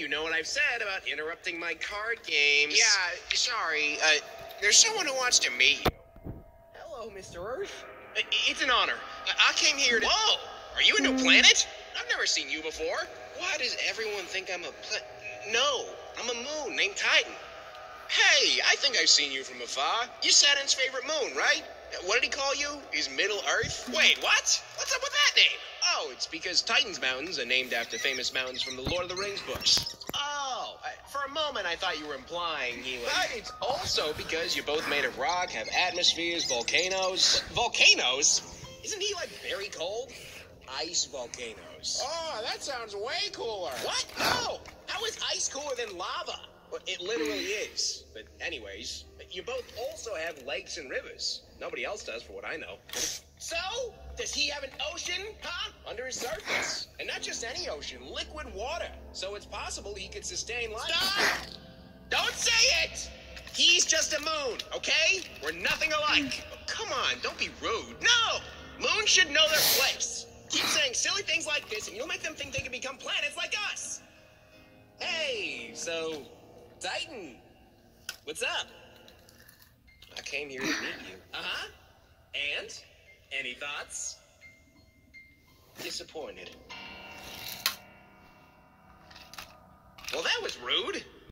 you know what I've said about interrupting my card games. Yeah, sorry. Uh, there's someone who wants to meet you. Hello, Mr. Earth. I- It's an honor. I I came here to. Whoa! Are you a new planet? I've never seen you before. Why does everyone think I'm a pla- No, I'm a moon named Titan. Hey, I think I've seen you from afar. You Saturn's favorite moon, right? Uh, What did he call you? Is Middle Earth? Wait, what? What's up with that name? Oh, it's because Titan's mountains are named after famous mountains from the Lord of the Rings books. Oh, I- for a moment I thought you were implying he was. But it's also because you're both made of rock, have atmospheres, volcanoes. Volcanoes? Isn't he like very cold? Ice volcanoes. Oh, that sounds way cooler. What? No! How is ice cooler than lava? Well, it literally is. But anyways, you both also have lakes and rivers. Nobody else does, for what I know. So, does he have an ocean, huh? Under his surface. And not just any ocean, liquid water. So it's possible he could sustain life. Stop! Don't say it! He's just a moon, okay? We're nothing alike. Oh, come on, don't be rude. No! Moons should know their place. Keep saying silly things like this, and you'll make them think they can become planets like us. Hey, so, Titan, what's up? I came here to meet you. Uh huh. And? Any thoughts? Disappointed. Well, that was rude.